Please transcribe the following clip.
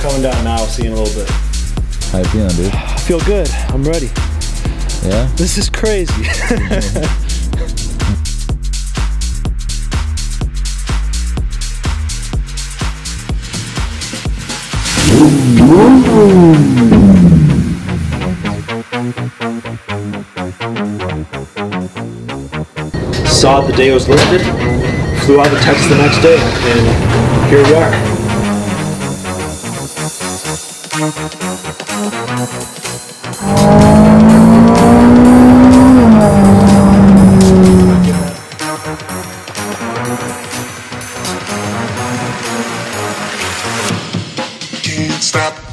coming down now. See you in a little bit. How you feeling, dude? I feel good. I'm ready. Yeah? This is crazy. Saw the day was lifted, flew out to Texas the next day, and here we are. Can't stop